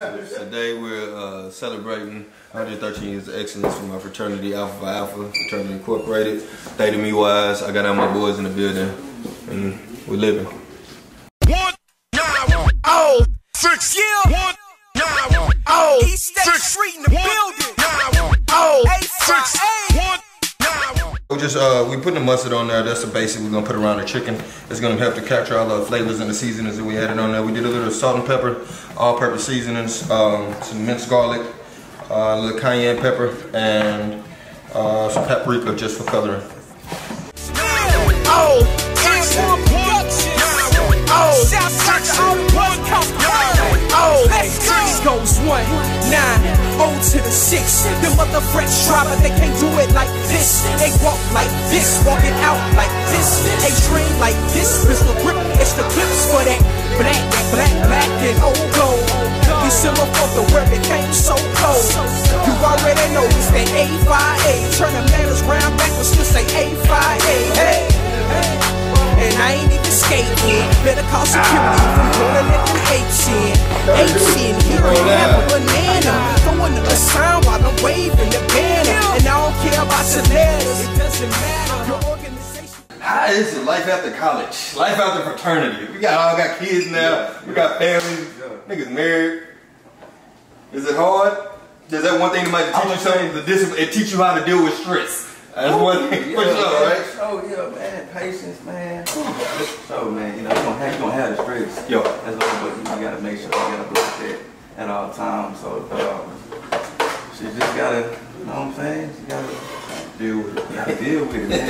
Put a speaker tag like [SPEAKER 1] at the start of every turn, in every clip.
[SPEAKER 1] Today we're uh, celebrating 113 years of excellence from our fraternity Alpha Phi Alpha, Fraternity Incorporated. Theta Mu's, I got all my boys in the building, and we're living. We just uh, we putting the mustard on there. That's the basic. We're gonna put around the chicken. It's gonna help to capture all the flavors and the seasonings that we added on there. We did a little salt and pepper, all-purpose seasonings, um, some minced garlic, uh, a little cayenne pepper, and uh, some paprika just for coloring.
[SPEAKER 2] Oh, six, one, oh, South to the six nine, O. The mother fresh driver, they can't do it like this. They walk like this, walking out like this. They train like this, pistol grip. It's the clips for that black, black, black, and old gold. Silver for the where it came so cold. You already know it's that A5A. Turn the manners round backwards, still say A5A. Hey, hey. And I ain't even skating. Better call security from gonna let them apes in. Apes in, here and have a banana. Throwing up a sign while I'm waving the banner. And I don't care about your letters. It doesn't matter.
[SPEAKER 1] How is it life after college? Life after fraternity. We got all got kids now. We got families. Niggas married. Is it hard? Is that one thing that might teach you something? The discipline. It teach you how to deal with stress. That's one thing for sure, right?
[SPEAKER 3] Oh yeah, man, patience, man. So man, you know, you gonna have, you gonna have the stress.
[SPEAKER 1] Yo.
[SPEAKER 3] That's what, but you gotta make sure you gotta block that at all times. So uh, she just gotta, you know what I'm saying? She gotta deal with it. You gotta deal with it, man.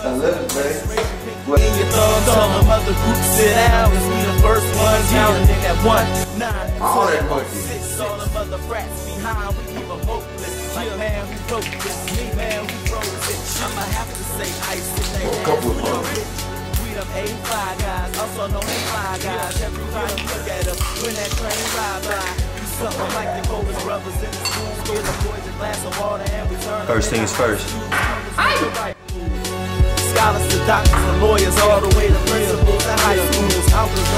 [SPEAKER 3] I love it, man.
[SPEAKER 4] In your thumbs on the mother group sit down Cause we the first ones counting in that one Nine,
[SPEAKER 1] All that monkey.
[SPEAKER 4] six, all the mother rats behind Like man, we broke this Me, man, we froze it I'ma have to say ice in
[SPEAKER 1] A couple of
[SPEAKER 4] We them
[SPEAKER 1] times.
[SPEAKER 4] rich. We them A5 guys Also known as fly guys Everybody look at them When that train ride by something like the coldest brothers in the school Give the boys glass of water and we
[SPEAKER 1] First things first.
[SPEAKER 4] Scholars to doctors and lawyers, all the way to principals and high schools.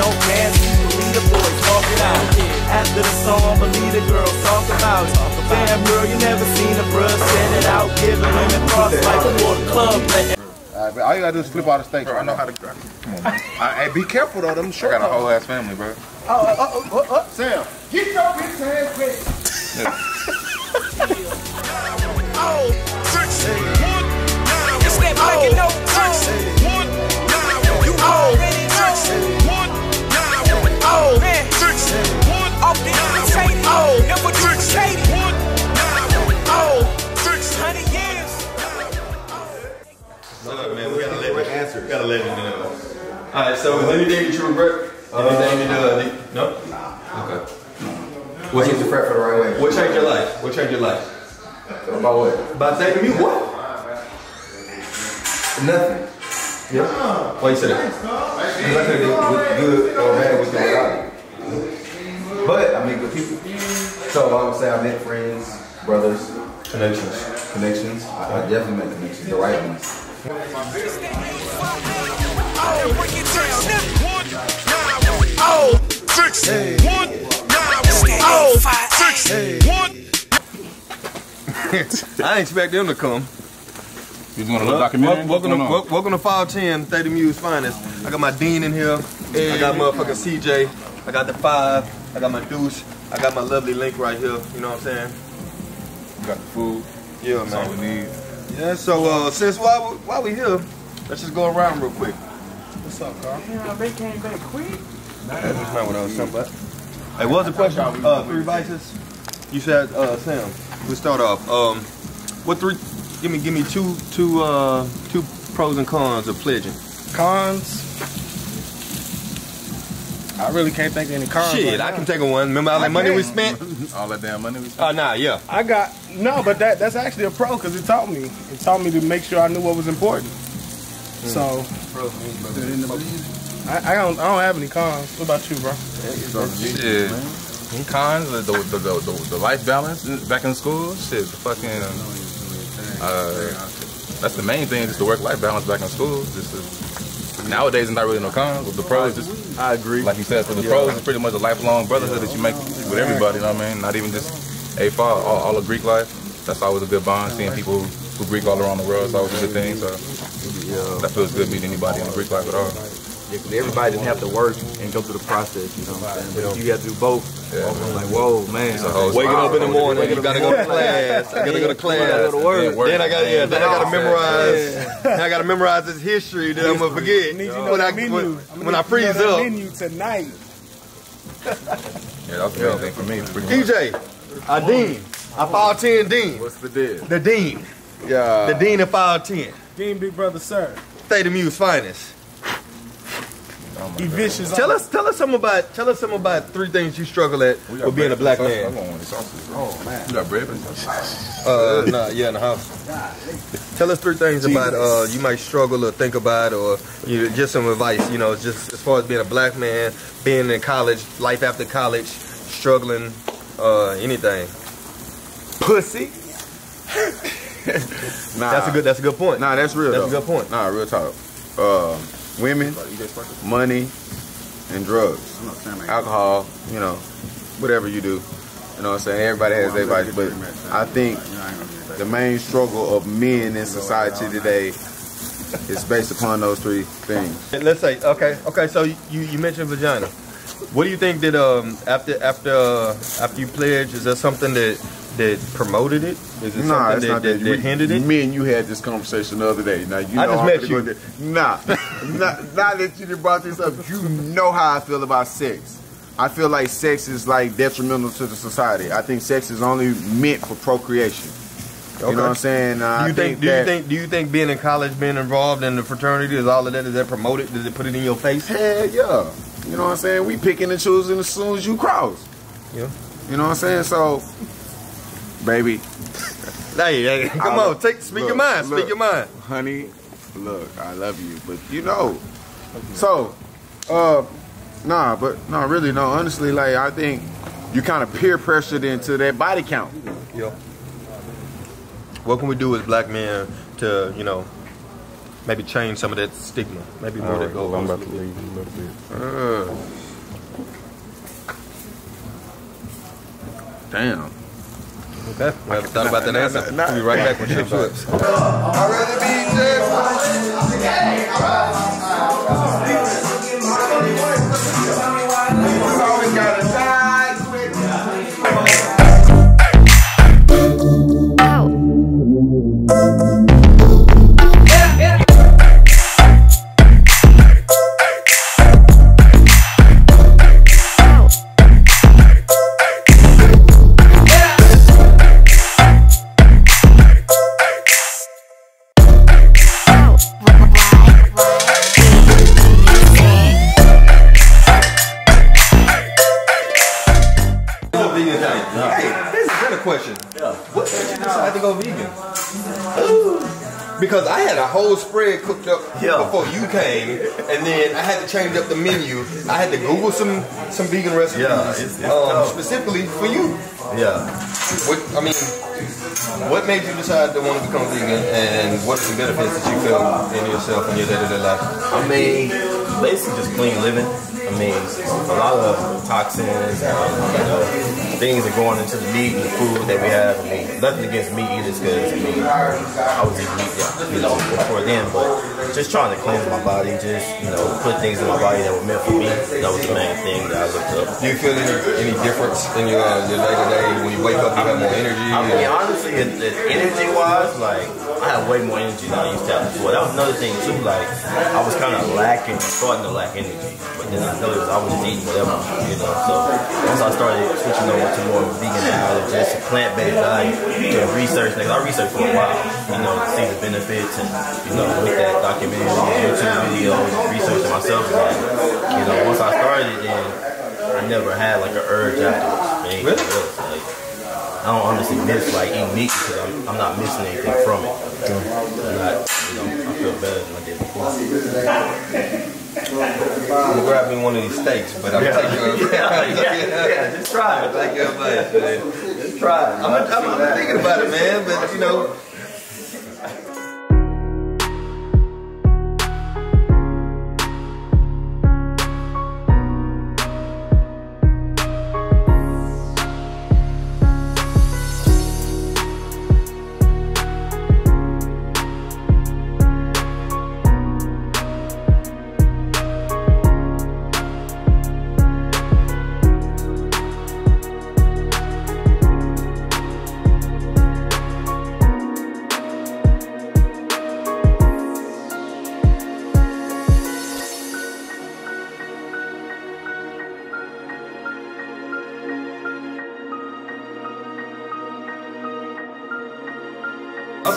[SPEAKER 4] Don't the boys talk it out. After the song, believe the girls talk about it. Damn girl, you never seen a bruh send it out, giving women cross like a water club. letting
[SPEAKER 5] Alright, all you gotta do is flip out the steak. Bro, I know how to. Come on, man. I, hey, be careful though. Them short. I got a whole ass family, bro. Oh, oh, oh, oh, oh, Sam, get your bitch ass back.
[SPEAKER 2] Oh,
[SPEAKER 1] All right, so is anything that you regret? Anything that uh, that- no? Okay. What
[SPEAKER 3] Use the fret for the right way.
[SPEAKER 1] What changed your life? What changed your life?
[SPEAKER 3] About what?
[SPEAKER 1] By taking me what?
[SPEAKER 3] Nothing.
[SPEAKER 1] Yeah. Why you say that?
[SPEAKER 3] Because I could have good or bad with the But I mean, good people. So I would say I met friends, brothers,
[SPEAKER 1] Connections.
[SPEAKER 3] connections. I, I definitely met connections, the right ones.
[SPEAKER 2] Oh, break it down. One, nine, oh, six, one, nine, oh, six, one.
[SPEAKER 1] I didn't expect them to come.
[SPEAKER 5] You doing a little documentary?
[SPEAKER 1] Welcome to,
[SPEAKER 5] What's going on?
[SPEAKER 1] wel- welcome to Fall 10, Theta Mu's Finest. I got my Dean in here. I got motherfucking CJ. I got the five. I got my Deuce. I got my lovely Link right here. You know what I'm saying?
[SPEAKER 5] We got the food.
[SPEAKER 1] Yeah,
[SPEAKER 5] That's all we need.
[SPEAKER 1] Yeah, so uh, since while we, while we here, let's just go around real quick.
[SPEAKER 5] What's up, Carl? Yeah, they came back quick.
[SPEAKER 1] That's not what I was talking about. Hey, what was the question? Uh, three vices. You said, uh, Sam. Let's start off. Um, what three? Give me, give me two, two, uh, two pros and cons of pledging.
[SPEAKER 6] Cons. I really can't think of any cons.
[SPEAKER 1] Shit,
[SPEAKER 6] right
[SPEAKER 1] I can take a one. Remember all that money we spent?
[SPEAKER 5] All that damn money we spent.
[SPEAKER 1] Oh, nah, yeah.
[SPEAKER 6] I got no, but that that's actually a pro because it taught me. It taught me to make sure I knew what was important. So I, I don't I don't have any cons. What about you, bro?
[SPEAKER 5] Shit. Cons, the, the, the, the, the life balance back in school. Shit, the fucking. Uh, that's the main thing, just the work life balance back in school. Just to nowadays it's not really no cons. With the pros, just
[SPEAKER 3] I agree.
[SPEAKER 5] like you said, for the pros, it's pretty much a lifelong brotherhood that you make with everybody. You know what I mean? Not even just a all, all of Greek life. That's always a good bond. Seeing people who, who Greek all around the world is always a good thing. So that feels good meeting anybody in the Greek life at all.
[SPEAKER 3] Yeah, 'cause everybody didn't have to work and go through the process, you know what I'm saying? But if you got to do both, I'm like, whoa, man.
[SPEAKER 5] a whole-
[SPEAKER 1] Waking up in the morning, you gotta go to class. I gotta go to class.
[SPEAKER 3] go to work.
[SPEAKER 1] Then I gotta, yeah. Then I gotta memorize. Then I gotta memorize this history that I'm gonna forget
[SPEAKER 7] Need you know
[SPEAKER 1] when I
[SPEAKER 7] that menu.
[SPEAKER 1] when,
[SPEAKER 7] I'm
[SPEAKER 1] when I
[SPEAKER 7] you
[SPEAKER 1] freeze up.
[SPEAKER 7] Menu tonight.
[SPEAKER 5] Yeah, that's the main thing for me. Pretty.
[SPEAKER 1] DJ, a dean, I file ten dean,
[SPEAKER 3] What's the deal?
[SPEAKER 1] the dean,
[SPEAKER 3] Yeah.
[SPEAKER 1] the dean of file ten.
[SPEAKER 7] Dean Big Brother Sir.
[SPEAKER 1] Theta Mu's finest.
[SPEAKER 7] He vicious.
[SPEAKER 1] Tell us, tell us something about, tell us something about three things you struggle at
[SPEAKER 5] We got
[SPEAKER 1] with being a
[SPEAKER 5] bread
[SPEAKER 1] black
[SPEAKER 5] and
[SPEAKER 1] man.
[SPEAKER 5] sausage. I want one of the. Oh man, you got bread and sausage.
[SPEAKER 1] Uh, nah, yeah, in the house. Tell us three things about uh you might struggle or think about, or you know, just some advice. You know, just as far as being a black man, being in college, life after college, struggling, uh, anything. Pussy.
[SPEAKER 3] Nah,
[SPEAKER 1] That's a good. That's a good point.
[SPEAKER 3] Nah, that's real.
[SPEAKER 1] That's a good point.
[SPEAKER 3] Nah, real talk. Uh, women, money, and drugs, alcohol. You know, whatever you do. You know what I'm saying? Everybody has their vice, but I think the main struggle of men in society today is based upon those three things.
[SPEAKER 1] Let's say okay, okay. So you you mentioned vagina. What do you think that um after after uh, after you pledge is that something that that promoted it? Is it
[SPEAKER 3] Nah,
[SPEAKER 1] something
[SPEAKER 3] it's
[SPEAKER 1] that,
[SPEAKER 3] not
[SPEAKER 1] that,
[SPEAKER 3] that.
[SPEAKER 1] that hindered it?
[SPEAKER 3] Me and you had this conversation the other day. Now you
[SPEAKER 1] I
[SPEAKER 3] know
[SPEAKER 1] just
[SPEAKER 3] I'm
[SPEAKER 1] met you.
[SPEAKER 3] there. Nah, not, now that you brought this up, you know how I feel about sex. I feel like sex is like detrimental to the society. I think sex is only meant for procreation. You know what I'm saying? Uh,
[SPEAKER 1] Do you
[SPEAKER 3] I
[SPEAKER 1] think, do you think do you think being in college, being involved in the fraternity, is all of that? Is that promoted? Does it put it in your face?
[SPEAKER 3] Hell yeah. You know what I'm saying? We picking and choosing as soon as you cross.
[SPEAKER 1] Yeah.
[SPEAKER 3] You know what I'm saying? So, baby,
[SPEAKER 1] Hey, hey, come
[SPEAKER 3] I-
[SPEAKER 1] on, take speak your mind.
[SPEAKER 3] look.
[SPEAKER 1] Speak your mind.
[SPEAKER 3] honey, look, I love you, but you know. So, uh, nah, but no, really, no. Honestly, like I think you kind of peer pressured into that body count.
[SPEAKER 1] Yeah. What can we do as black men to, you know, maybe change some of that stigma? Maybe more that goes on.
[SPEAKER 5] leave a little bit.
[SPEAKER 3] Uh, damn.
[SPEAKER 1] Okay. We haven't thought about that answer. we'll be right back with Trips Whips. Vegan Because I had a whole spread cooked up before you came, and then I had to change up the menu. I had to Google some some vegan recipes,
[SPEAKER 8] Yeah, it's- it's
[SPEAKER 1] um, specifically for you.
[SPEAKER 8] Yeah.
[SPEAKER 1] What I mean, what made you decide to want to become vegan, and what are the benefits that you feel in yourself in your day-to-day life?
[SPEAKER 8] I mean, basically just clean living. I mean, a lot of toxins, you know, things are going into the meat and the food that we have. I mean, nothing against meat eaters because, I mean, I was eating meat, you know, before then, but just trying to cleanse my body, just, you know, put things in my body that were meant for me. That was the main thing that I looked up.
[SPEAKER 1] Do you feel any, any difference in your uh, your day-to-day when you wake up? You have more energy.
[SPEAKER 8] I mean, honestly, it, it, energy-wise, like I have way more energy than I used to have before. That was another thing too. Like I was kind of lacking, starting to lack energy, then I noticed I was just eating whatever, you know. So once I started switching over to more vegan diet, just a plant-based diet, doing research, things I researched for a while, you know, to see the benefits and you know, looked at documentaries, YouTube videos, researching myself. And, you know, once I started, then I never had like an urge afterwards. Man,
[SPEAKER 1] Really?
[SPEAKER 8] Like, I don't honestly miss like eating meat because I'm, I'm not missing anything from it. I'm not, you know, I feel better than I did before.
[SPEAKER 1] I'm gonna grab me one of these steaks, but I'm
[SPEAKER 8] Yeah,
[SPEAKER 1] taking your
[SPEAKER 8] yeah, yeah, yeah, just try it.
[SPEAKER 1] Thank you very much, man.
[SPEAKER 8] Just try it.
[SPEAKER 1] I'm, I'm, I'm thinking about it, man, but you know,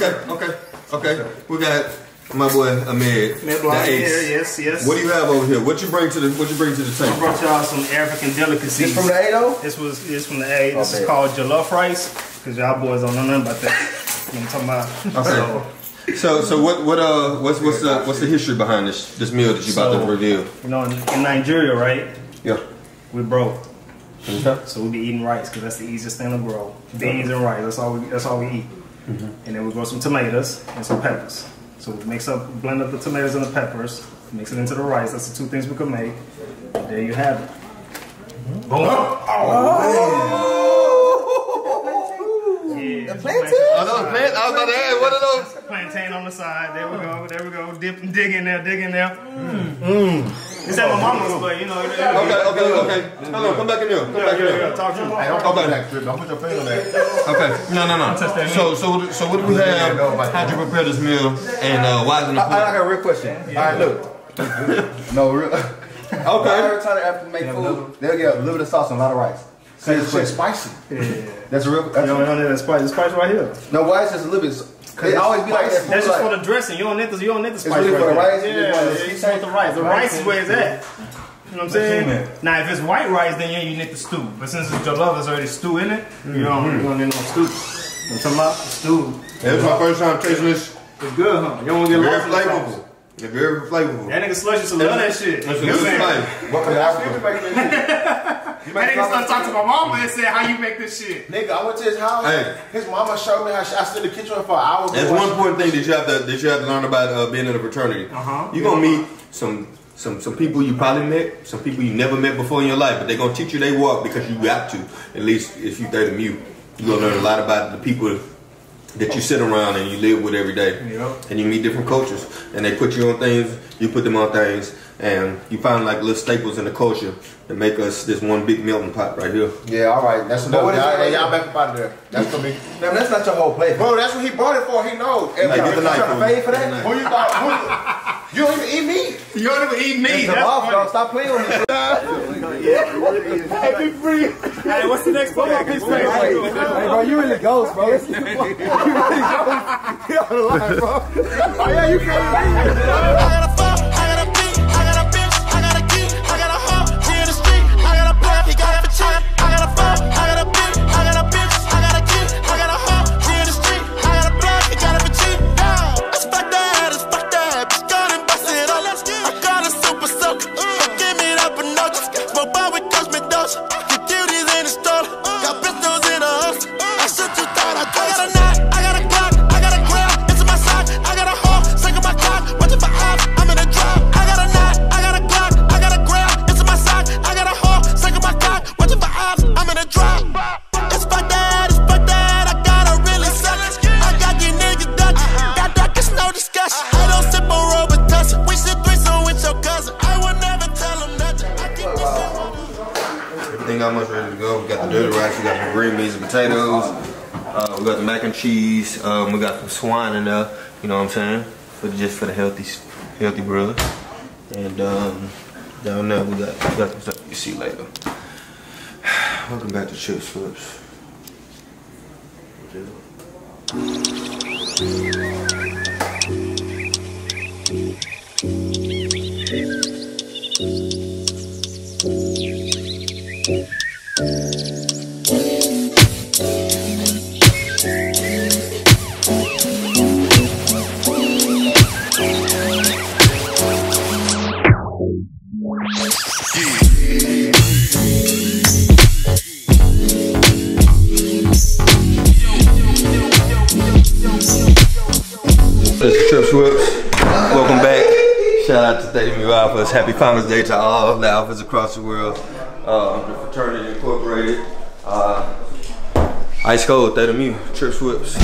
[SPEAKER 1] Okay, okay, okay. We got my boy Ahmed,
[SPEAKER 6] Mid
[SPEAKER 1] the
[SPEAKER 6] block
[SPEAKER 1] ace.
[SPEAKER 6] here, yes, yes.
[SPEAKER 1] What do you have over here? What you bring to the What you bring to the table?
[SPEAKER 6] I brought y'all some African delicacies.
[SPEAKER 9] This from the A though?
[SPEAKER 6] This was this from the A. This
[SPEAKER 9] Okay.
[SPEAKER 6] is called jollof rice. Cause y'all boys don't know nothing about that. You know what I'm talking about?
[SPEAKER 1] Okay. So, so what, what, uh, what's, what's the, what's the history behind this, this meal that you about
[SPEAKER 6] So-
[SPEAKER 1] to reveal?
[SPEAKER 6] You know, in, in Nigeria, right?
[SPEAKER 1] Yeah.
[SPEAKER 6] We broke.
[SPEAKER 1] Okay.
[SPEAKER 6] So we be eating rice because that's the easiest thing to grow. Beans and rice. That's all we. That's all we eat. And then we grow some tomatoes and some peppers. So we mix up, blend up the tomatoes and the peppers, mix it into the rice. That's the two things we can make. There you have it. Oh. Oh, yeah, plantain.
[SPEAKER 1] Oh, those plant, I was about to ask, what are those?
[SPEAKER 6] Plantain on the side. There we go. There we go. Dip, dig in there. Dig in there. Mmm. It's at my mama's, but you know. it- it-
[SPEAKER 1] Okay, okay, okay. Hold on, come back in here. Come back in here.
[SPEAKER 6] yeah, Talk to him.
[SPEAKER 9] Don't talk about that, Don't put your finger on that.
[SPEAKER 1] Okay, no, no, no. So, so, so what do we have? How'd you prepare this meal? And uh, why is it
[SPEAKER 9] I, I got a real question. All right, look. no, real.
[SPEAKER 1] Okay.
[SPEAKER 9] Every time they have to make food, they'll get a little bit of sauce and a lot of rice. So it's spicy.
[SPEAKER 6] Yeah.
[SPEAKER 9] That's a real.
[SPEAKER 6] You
[SPEAKER 9] That's
[SPEAKER 6] don't need that spice. The spice right here.
[SPEAKER 9] no, why is just a little bit? Cause it always be like that.
[SPEAKER 6] That's just for the dressing. You don't need the you don't need the spice.
[SPEAKER 9] really
[SPEAKER 6] right
[SPEAKER 9] for the rice? You
[SPEAKER 6] Yeah,
[SPEAKER 9] just want the
[SPEAKER 6] yeah, you
[SPEAKER 9] sweet
[SPEAKER 6] just the rice. The rice is where it's at. You know what I'm saying? Now, if it's white rice, then yeah, you need the stew. But since it's jollof, there's already stew in it. You mm-hmm. don't you don't need no stew. I'm talking about the stew.
[SPEAKER 1] This is my first time tasting this.
[SPEAKER 6] It's good, huh? You don't want to get
[SPEAKER 1] Very
[SPEAKER 6] lost sauce.
[SPEAKER 1] flavorful. It's very flavorful.
[SPEAKER 6] That nigga slush used to love that shit.
[SPEAKER 1] It's a
[SPEAKER 6] You
[SPEAKER 1] good
[SPEAKER 6] saying-
[SPEAKER 1] flavor.
[SPEAKER 9] Welcome to Africa.
[SPEAKER 6] That nigga started talking to my mama and said, "How you make this shit?"
[SPEAKER 10] Nigga, I went to his house.
[SPEAKER 1] Hey.
[SPEAKER 10] His mama showed me how she, I stood in the kitchen for hours.
[SPEAKER 1] That's one important thing that you have to that you have to learn about uh, being in a fraternity.
[SPEAKER 6] Uh-huh.
[SPEAKER 1] You're gonna meet some some some people you probably met, some people you never met before in your life, but they're gonna teach you they walk because you got to. At least if you Theta Mu, you're gonna learn a lot about the people that you sit around and you live with every day.
[SPEAKER 6] Yep.
[SPEAKER 1] And you meet different cultures, and they put you on things, you put them on things, and you find like little staples in the culture that make us this one big melting pot right here.
[SPEAKER 10] Yeah, all right. That's enough.
[SPEAKER 9] what is
[SPEAKER 10] Y'all,
[SPEAKER 9] it right
[SPEAKER 10] y'all back up out of there. That's gonna be.
[SPEAKER 9] Man, that's not your whole plate.
[SPEAKER 10] Bro, that's what he brought it for. He knows.
[SPEAKER 1] Hey, get the knife.
[SPEAKER 9] trying to
[SPEAKER 1] fool.
[SPEAKER 9] fade for that?
[SPEAKER 1] knife.
[SPEAKER 10] Who you thought? Who, you don't even eat meat.
[SPEAKER 6] You don't even eat meat.
[SPEAKER 9] Come
[SPEAKER 6] That's
[SPEAKER 9] off,
[SPEAKER 6] funny.
[SPEAKER 9] dog. Stop playing with me.
[SPEAKER 6] Hey, what's the next one? Piece.
[SPEAKER 9] Hey, bro, you really ghost, bro. you really ghost. You on the line, bro. Oh, yeah, you can't
[SPEAKER 2] got the
[SPEAKER 1] dirty rice, we got some green beans and potatoes, uh, we got the mac and cheese, um, we got some swine in there, you know what I'm saying? For just for the healthy healthy brothers. And um, down there we got we got some stuff you see later. Welcome back to Trips Whips. Trips Welcome back. Shout out to Theta Mu Alphas. Happy Founders Day to all the Alphas across the world. Uh, the Fraternity Incorporated. Uh, Ice Cold, Theta Mu, Trips Whips.